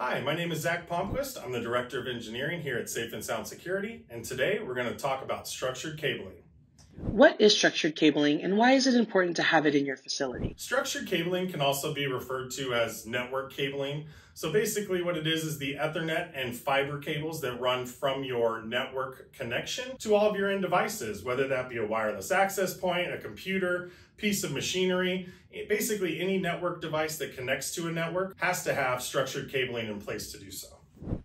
Hi, my name is Zac Palmquist. I'm the Director of Engineering here at Safe and Sound Security, and today we're going to talk about structured cabling. What is structured cabling and why is it important to have it in your facility? Structured cabling can also be referred to as network cabling. So basically what it is is the Ethernet and fiber cables that run from your network connection to all of your end devices, whether that be a wireless access point, a computer, piece of machinery. Basically any network device that connects to a network has to have structured cabling in place to do so.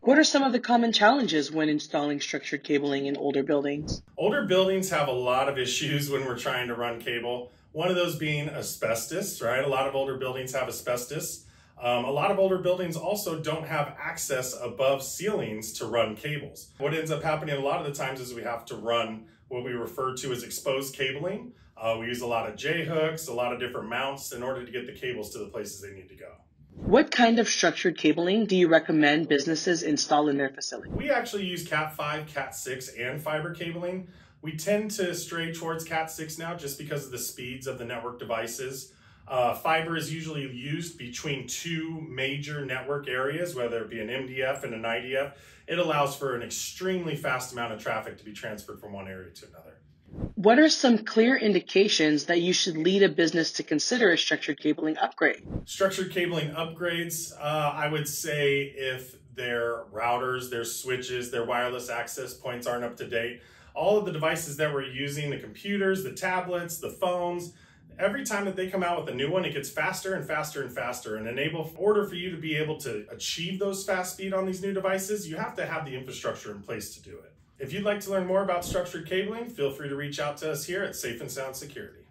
What are some of the common challenges when installing structured cabling in older buildings? Older buildings have a lot of issues when we're trying to run cable. One of those being asbestos, right? A lot of older buildings have asbestos. Um, a lot of older buildings also don't have access above ceilings to run cables. What ends up happening a lot of the times is we have to run what we refer to as exposed cabling. Uh, we use a lot of J-hooks, a lot of different mounts in order to get the cables to the places they need to go. What kind of structured cabling do you recommend businesses install in their facility? We actually use Cat5, Cat6, and fiber cabling. We tend to stray towards Cat6 now just because of the speeds of the network devices. Uh, fiber is usually used between two major network areas, whether it be an MDF and an IDF. It allows for an extremely fast amount of traffic to be transferred from one area to another. What are some clear indications that you should lead a business to consider a structured cabling upgrade? Structured cabling upgrades, uh, I would say if their routers, their switches, their wireless access points aren't up to date, all of the devices that we're using, the computers, the tablets, the phones, every time that they come out with a new one, it gets faster and faster and faster. And enable, order for you to be able to achieve those fast speed on these new devices, you have to have the infrastructure in place to do it. If you'd like to learn more about structured cabling, feel free to reach out to us here at Safe and Sound Security.